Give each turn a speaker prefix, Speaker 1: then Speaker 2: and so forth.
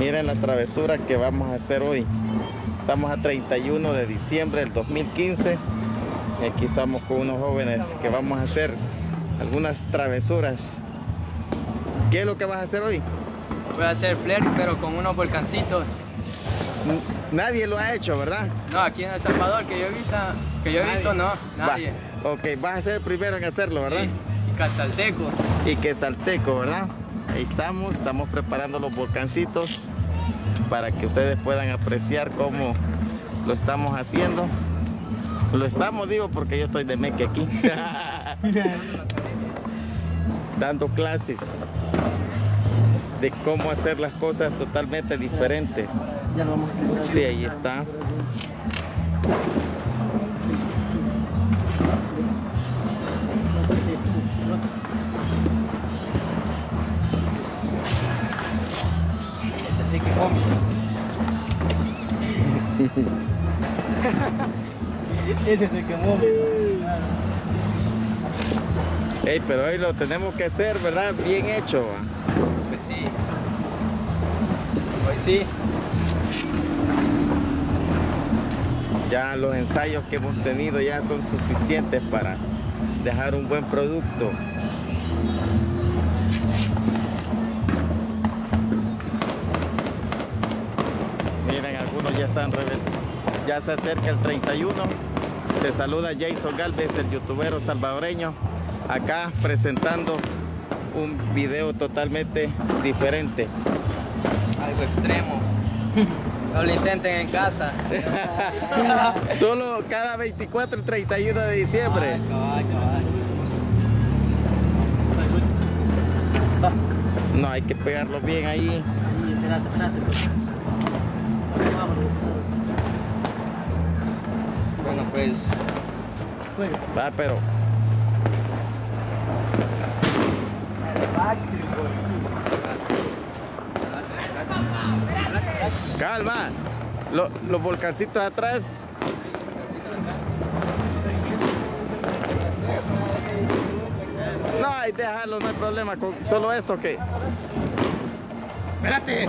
Speaker 1: Miren la travesura que vamos a hacer hoy. Estamos a 31 de diciembre del 2015. Y aquí estamos con unos jóvenes que vamos a hacer algunas travesuras. ¿Qué es lo que vas a hacer hoy?
Speaker 2: Voy a hacer flair, pero con unos volcancitos.
Speaker 1: Nadie lo ha hecho, ¿verdad?
Speaker 2: No, aquí en El Salvador, que yo he visto, que yo he visto no, nadie.
Speaker 1: Va. Ok, vas a ser el primero en hacerlo, ¿verdad?
Speaker 2: Sí, Y Casalteco.
Speaker 1: Y que salteco, ¿verdad? Ahí estamos, estamos preparando los volcancitos para que ustedes puedan apreciar cómo lo estamos haciendo. Lo estamos, digo, porque yo estoy de meque aquí. Dando clases de cómo hacer las cosas totalmente diferentes. Sí, ahí está.
Speaker 3: Que come. Ese es el que come.
Speaker 1: Ey, pero hoy lo tenemos que hacer, ¿verdad? Bien hecho. ¿va?
Speaker 2: Pues sí. Hoy sí.
Speaker 1: Ya los ensayos que hemos tenido ya son suficientes para dejar un buen producto. Algunos ya están revel- Ya se acerca el 31. Te saluda Jason Galvez, el youtubero salvadoreño, acá presentando un video totalmente diferente.
Speaker 2: Algo extremo. No lo intenten en casa.
Speaker 1: Solo cada 24 y 31 de diciembre. No, hay que pegarlo bien ahí.
Speaker 3: Espérate.
Speaker 2: Bueno, pues
Speaker 3: Juega.
Speaker 1: Va, pero calma. Lo- los volcancitos atrás. No, hay dejarlo, no hay problema. Con solo eso que.
Speaker 3: Espérate.